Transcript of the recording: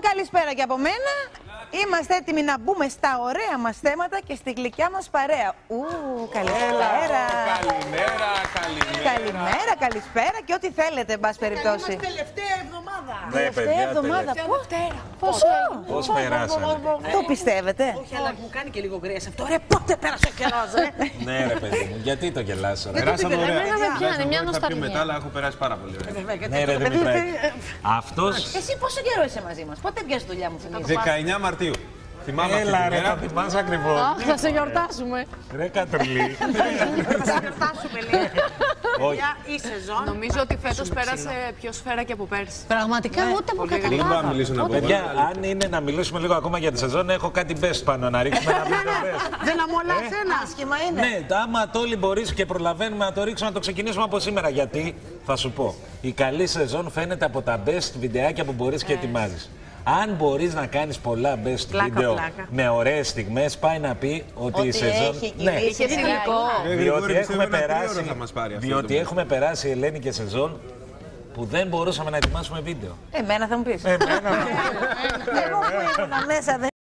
καλησπέρα και από μένα. Είμαστε έτοιμοι να μπούμε στα ωραία μας θέματα και στη γλυκιά μας παρέα. Ου, καλησπέρα. Καλημέρα, καλημέρα. Καλημέρα, καλησπέρα και ό,τι θέλετε, εν πάση περιπτώσει. Είμαστε τελευταία εβδομάδα. Ναι, Τελευταία παιδιά, εβδομάδα. τελευταία. Πού- Πώς, Πώς περάσανε. το πιστεύετε; Όχι, αλλά μου κάνει και λίγο γκρέα αυτό. Ρε, πότε πέρασε ο καιρός, ε. Ναι, ρε παιδί μου, γιατί το γελάς ρε. Περάσαμε το ωραία. Εμένα με πιάνει μια Θα πιω νοσταλγία. μετά, αλλά έχω περάσει πάρα πολύ ωραία. Ναι, ρε Δημητράκη. Αυτός, Εσύ πόσο καιρό είσαι μαζί μας, πότε πιάσεις δουλειά μου, θυμίζω. 19 Μαρτίου. Θυμάμαι αυτή έλα τη ρε, μέρα. θα θυμάσαι ακριβώς. Αχ, θα σε γιορτάσουμε. Ρε κατρουλή. Θα γιορτάσουμε λίγο. Όχι. Για η σεζόν. Νομίζω ότι φέτος πέρασε πιο σφαίρα και από πέρσι. Πραγματικά ούτε μου Δεν μπορώ να καταλάβα. μιλήσω να πω. Παιδιά, αν είναι να μιλήσουμε λίγο ακόμα για τη σεζόν, έχω κάτι best πάνω να ρίξουμε ένα βίντεο best. Δεν αμολάς ένα. Άσχημα είναι. Ναι, άμα το όλοι μπορείς και προλαβαίνουμε να το ρίξουμε, να το ξεκινήσουμε από σήμερα. Γιατί θα σου πω, η καλή σεζόν φαίνεται από τα best βιντεάκια που μπορείς και ετοιμάζεις. Αν μπορείς να κάνεις πολλά best Πλάκα, βίντεο πλάκα. με ωραίες στιγμές, πάει να πει ότι, η Ότι σεζόν. έχει Ναι, κυλήσει Είχε υλικό. Ε, Γρηγόρη, διότι πιστεύω έχουμε, ένα τρίωρο περάσει, θα μας πάρει αυτό διότι το έχουμε περάσει Ελένη και σεζόν που δεν μπορούσαμε να ετοιμάσουμε βίντεο. Εμένα θα μου πεις. Εγώ που ήμουν μέσα δεν